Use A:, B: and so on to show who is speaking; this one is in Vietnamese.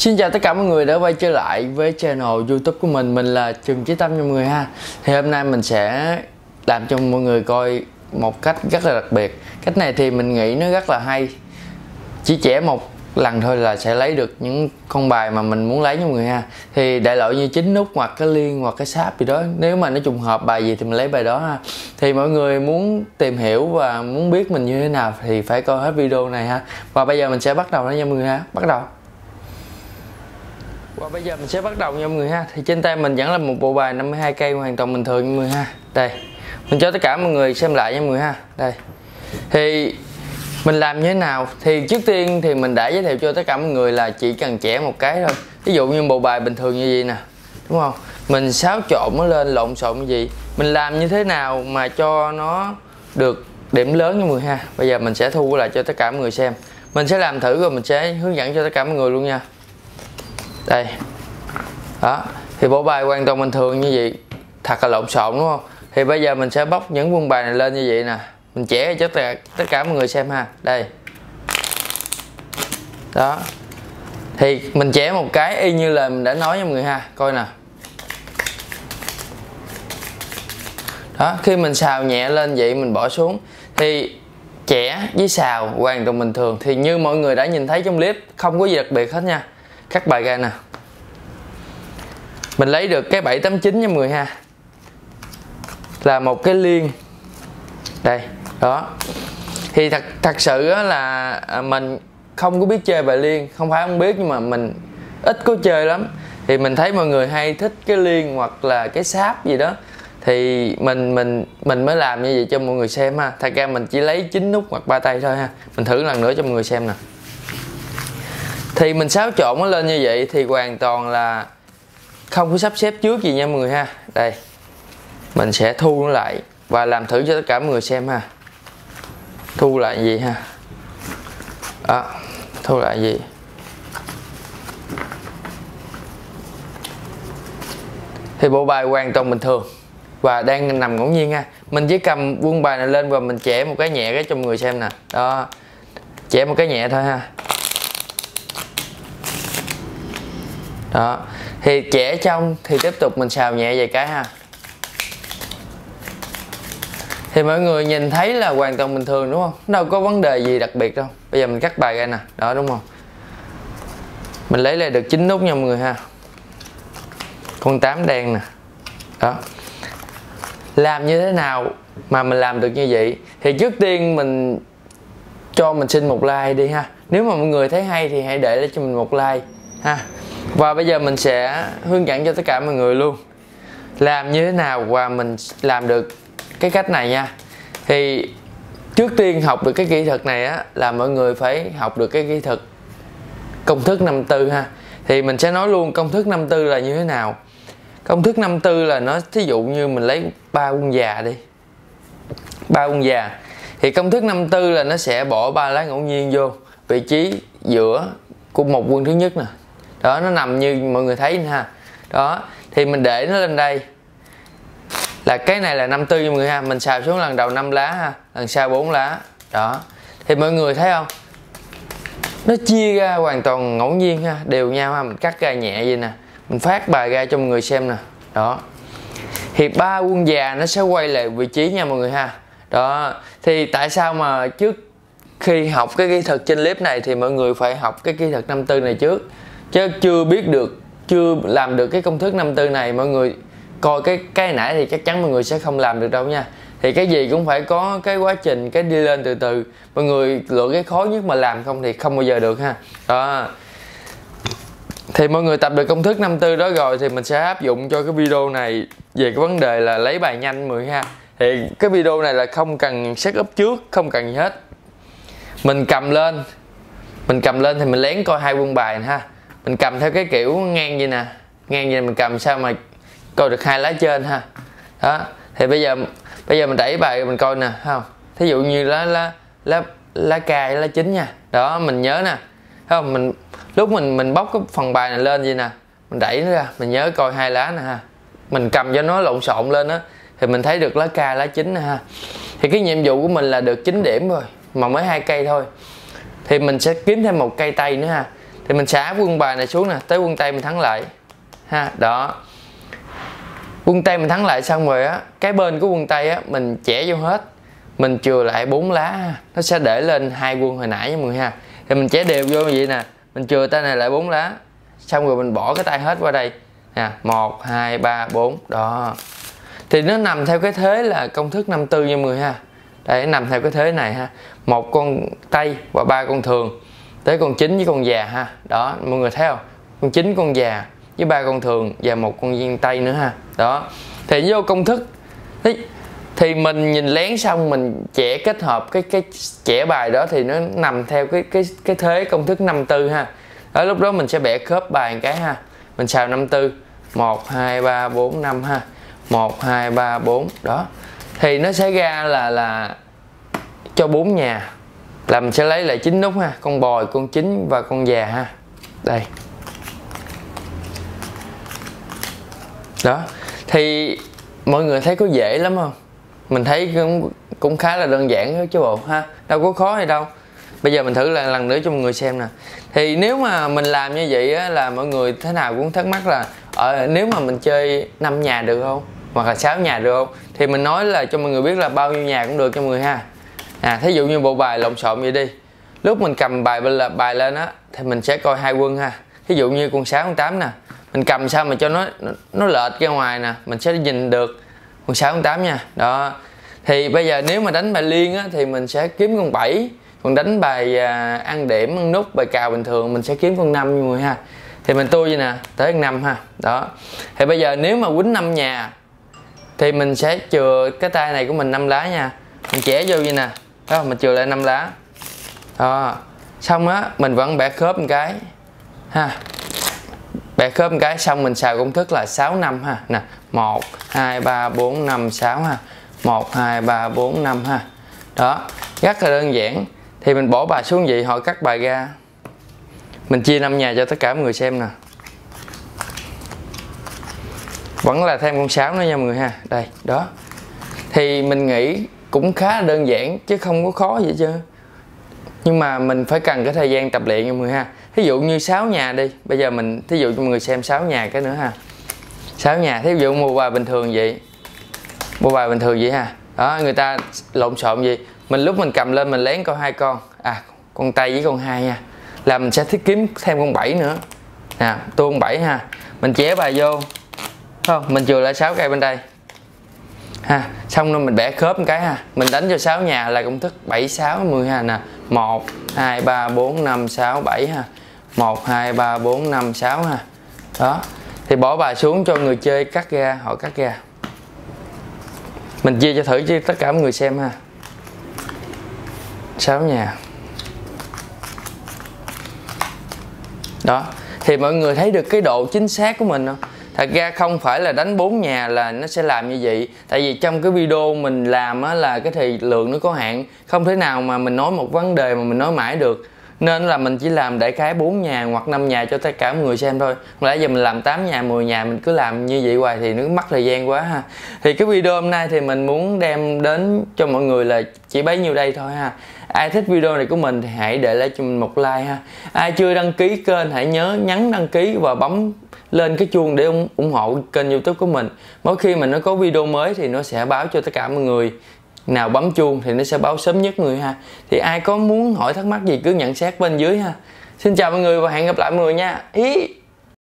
A: Xin chào tất cả mọi người đã quay trở lại với channel youtube của mình. Mình là Trần Chí Tâm cho mọi người ha. Thì hôm nay mình sẽ làm cho mọi người coi một cách rất là đặc biệt. Cách này thì mình nghĩ nó rất là hay. Chỉ trẻ một lần thôi là sẽ lấy được những con bài mà mình muốn lấy cho mọi người ha. Thì đại loại như chín nút hoặc cái liên hoặc cái sáp gì đó, Nếu mà nó trùng hợp bài gì thì mình lấy bài đó ha. Thì mọi người muốn tìm hiểu và muốn biết mình như thế nào thì phải coi hết video này ha. Và bây giờ mình sẽ bắt đầu đó nha mọi người ha. Bắt đầu và bây giờ mình sẽ bắt đầu nha mọi người ha. Thì trên tay mình vẫn là một bộ bài 52 cây hoàn toàn bình thường nha mọi người ha. Đây, Mình cho tất cả mọi người xem lại nha mọi người ha. Đây. Thì mình làm như thế nào? Thì trước tiên thì mình đã giới thiệu cho tất cả mọi người là chỉ cần trẻ một cái thôi. Ví dụ như bộ bài bình thường như vậy nè, Đúng không? Mình xáo trộn nó lên, lộn xộn như vậy. Mình làm như thế nào mà cho nó được điểm lớn nha mọi người ha. Bây giờ mình sẽ thu lại cho tất cả mọi người xem. Mình sẽ làm thử rồi mình sẽ hướng dẫn cho tất cả mọi người luôn nha đây. Đó thì bộ bài hoàn toàn bình thường như vậy thật là lộn xộn đúng không? Thì bây giờ mình sẽ bóc những quân bài này lên như vậy nè. Mình chẻ cho tất cả, tất cả mọi người xem ha. Đây. Đó. Thì mình chẻ một cái y như là mình đã nói với mọi người ha. Coi nè. Đó khi mình xào nhẹ lên vậy mình bỏ xuống. Thì chẻ với xào hoàn toàn bình thường. Thì như mọi người đã nhìn thấy trong clip không có gì đặc biệt hết nha cắt bài ra nè. Mình lấy được cái 789 nha mọi người ha. Là một cái liên. Đây, đó. Thì thật thật sự là à, mình không có biết chơi bài liên, không phải không biết nhưng mà mình ít có chơi lắm. Thì mình thấy mọi người hay thích cái liên hoặc là cái sáp gì đó. Thì mình mình mình mới làm như vậy cho mọi người xem ha. Thật ra mình chỉ lấy chín nút hoặc ba tay thôi ha. Mình thử lần nữa cho mọi người xem nè thì mình xáo trộn nó lên như vậy thì hoàn toàn là không có sắp xếp trước gì nha mọi người ha. Đây, mình sẽ thu nó lại và làm thử cho tất cả mọi người xem ha. Thu lại gì ha? Đó thu lại gì? Thì bộ bài hoàn toàn bình thường và đang nằm ngẫu nhiên ha. Mình chỉ cầm quân bài này lên và mình chẻ một cái nhẹ cái cho mọi người xem nè. Đó, chẻ một cái nhẹ thôi ha. Đó. Thì trẻ trong thì tiếp tục mình xào nhẹ vài cái ha. Thì mọi người nhìn thấy là hoàn toàn bình thường đúng không? Đâu có vấn đề gì đặc biệt đâu. Bây giờ mình cắt bài ra nè. Đó, đúng không? Mình lấy lại được chín nút nha mọi người ha. Con tám đen nè. Đó. Làm như thế nào mà mình làm được như vậy? Thì trước tiên mình cho mình xin một like đi ha. Nếu mà mọi người thấy hay thì hãy để cho mình một like ha và bây giờ mình sẽ hướng dẫn cho tất cả mọi người luôn. Làm như thế nào và mình làm được cái cách này nha. Thì trước tiên học được cái kỹ thuật này á, là mọi người phải học được cái kỹ thuật công thức 54 ha. Thì mình sẽ nói luôn công thức 54 là như thế nào. Công thức 54 là nó, thí dụ như mình lấy ba quân già đi. Ba quân già. Thì công thức 54 là nó sẽ bỏ ba lá ngẫu nhiên vô. Vị trí giữa của một quân thứ nhất nè đó, nó nằm như mọi người thấy ha. Đó, thì mình để nó lên đây. Là cái này là 54 cho mọi người ha. Mình xào xuống lần đầu 5 lá ha, lần sau 4 lá. Đó, thì mọi người thấy không? Nó chia ra hoàn toàn ngẫu nhiên ha, đều nhau ha. Mình cắt ra nhẹ vậy nè. Mình phát bài ra cho mọi người xem nè. Đó. Thì ba quân già nó sẽ quay lại vị trí nha mọi người ha. Đó, thì tại sao mà trước khi học cái kỹ thuật trên clip này thì mọi người phải học cái kỹ thuật 54 này trước? Chứ chưa biết được chưa làm được cái công thức 54 này mọi người coi cái cái nãy thì chắc chắn mọi người sẽ không làm được đâu nha. Thì cái gì cũng phải có cái quá trình cái đi lên từ từ. Mọi người lựa cái khó nhất mà làm không thì không bao giờ được ha. Đó. Thì mọi người tập được công thức 54 đó rồi thì mình sẽ áp dụng cho cái video này về cái vấn đề là lấy bài nhanh mọi ha. Thì cái video này là không cần setup trước không cần gì hết. Mình cầm lên mình cầm lên thì mình lén coi hai quân bài này, ha mình cầm theo cái kiểu ngang vậy nè. Ngang như mình cầm sao mà coi được hai lá trên ha. Đó, thì bây giờ bây giờ mình đẩy bài mình coi nè không? Thí dụ như lá lá lá lá cài lá chín nha. Đó, mình nhớ nè. Không? Mình, lúc mình mình bóc cái phần bài này lên vậy nè, mình đẩy nó ra, mình nhớ coi hai lá nè ha. Mình cầm cho nó lộn xộn lên á, thì mình thấy được lá ca, lá chín nè ha. Thì cái nhiệm vụ của mình là được 9 điểm rồi, mà mới hai cây thôi. Thì mình sẽ kiếm thêm một cây tay nữa ha thì mình xả quân bài này xuống nè, tới quân tây mình thắng lại. Ha, đó. Quân tây mình thắng lại xong rồi á, cái bên của quân tây á, mình chẻ vô hết. Mình chừa lại bốn lá. Nó sẽ để lên hai quân hồi nãy với mọi người ha. Thì mình chẻ đều vô như vậy nè, mình chừa tay này lại bốn lá. Xong rồi mình bỏ cái tay hết qua đây. Nè một, hai, ba, bốn, đó. Thì nó nằm theo cái thế là công thức năm tư nha mọi người ha. Để nằm theo cái thế này ha. Một con tay và ba con thường tới con chín với con già ha. Đó, mọi người thấy không? Con chín, con già, với ba con thường, và một con viên tây nữa ha. Đó. Thì vô công thức. Thì mình nhìn lén xong mình trẻ kết hợp cái cái trẻ bài đó thì nó nằm theo cái cái cái thế công thức năm tư ha. Đó, lúc đó mình sẽ bẻ khớp bài một cái ha. Mình xào năm tư. Một, hai, ba, bốn, năm ha. Một, hai, ba, bốn. Đó. Thì nó sẽ ra là là cho bốn nhà là mình sẽ lấy lại chín nút ha con bòi con chín và con già ha. Đây. Đó. Thì mọi người thấy có dễ lắm không? Mình thấy cũng cũng khá là đơn giản đó chứ bộ ha. Đâu có khó hay đâu. Bây giờ mình thử là lần nữa cho mọi người xem nè. Thì nếu mà mình làm như vậy á, là mọi người thế nào cũng thắc mắc là ở nếu mà mình chơi 5 nhà được không? Hoặc là 6 nhà được không? Thì mình nói là cho mọi người biết là bao nhiêu nhà cũng được cho mọi người ha à thí dụ như bộ bài lộn xộn vậy đi. Lúc mình cầm bài là bài lên á thì mình sẽ coi hai quân ha. Thí dụ như con sáu con tám nè. Mình cầm sao mà cho nó nó lệch ra ngoài nè. Mình sẽ nhìn được con sáu con tám nha. Đó. Thì bây giờ nếu mà đánh bài liên á thì mình sẽ kiếm con 7 còn đánh bài à, ăn điểm ăn nút bài cào bình thường mình sẽ kiếm con 5 như người ha. Thì mình tua vậy nè tới con 5 ha. Đó. Thì bây giờ nếu mà quýnh 5 nhà thì mình sẽ chừa cái tay này của mình 5 lá nha. Mình chẻ vô vậy nè đó, mình chừa lại năm lá. Đó xong á, mình vẫn bẻ khớp một cái. Ha. Bẻ khớp một cái xong mình xào công thức là 6 năm ha. Nè 1 2 3 4 5 6 ha. 1 2 3 4 5 ha. Đó, rất là đơn giản. Thì mình bỏ bài xuống vậy họ cắt bài ra. Mình chia năm nhà cho tất cả mọi người xem nè. Vẫn là thêm con sáo nữa nha mọi người ha. Đây, đó. Thì mình nghĩ cũng khá đơn giản chứ không có khó gì chứ nhưng mà mình phải cần cái thời gian tập luyện nha mọi người ha. Thí dụ như 6 nhà đi, bây giờ mình, thí dụ cho mọi người xem 6 nhà cái nữa ha. 6 nhà, thí dụ mua bài bình thường vậy. Mua bài bình thường vậy ha. Đó, người ta lộn xộn gì mình lúc mình cầm lên mình lén con hai con. À con tay với con hai nha. Là mình sẽ thiết kiếm thêm con bảy nữa. Nè tuôn con bảy ha. Mình chế bài vô. Không, mình chừa lại sáu cây bên đây ha, xong rồi mình vẽ khớp một cái ha. Mình đánh cho 6 nhà là công thức 7 6 10 ha. Nè 1 2 3 4 5 6 7 ha. 1 2 3 4 5 6 ha. Đó. Thì bỏ bài xuống cho người chơi cắt ra, họ cắt ra. Mình chia cho thử cho tất cả mọi người xem ha. 6 nhà. Đó. Thì mọi người thấy được cái độ chính xác của mình không? Thật ra không phải là đánh bốn nhà là nó sẽ làm như vậy. Tại vì trong cái video mình làm á là cái thì lượng nó có hạn. Không thể nào mà mình nói một vấn đề mà mình nói mãi được. Nên là mình chỉ làm đại khái 4 nhà hoặc 5 nhà cho tất cả mọi người xem thôi. Lẽ giờ mình làm 8 nhà 10 nhà, mình cứ làm như vậy hoài thì nó mất thời gian quá ha. Thì cái video hôm nay thì mình muốn đem đến cho mọi người là chỉ bấy nhiêu đây thôi ha ai thích video này của mình thì hãy để lại cho mình một like ha. Ai chưa đăng ký kênh hãy nhớ nhấn đăng ký và bấm lên cái chuông để ủng, ủng hộ kênh youtube của mình. Mỗi khi mà nó có video mới thì nó sẽ báo cho tất cả mọi người. Nào bấm chuông thì nó sẽ báo sớm nhất người ha. Thì ai có muốn hỏi thắc mắc gì cứ nhận xét bên dưới ha. Xin chào mọi người và hẹn gặp lại mọi người nha. Ý!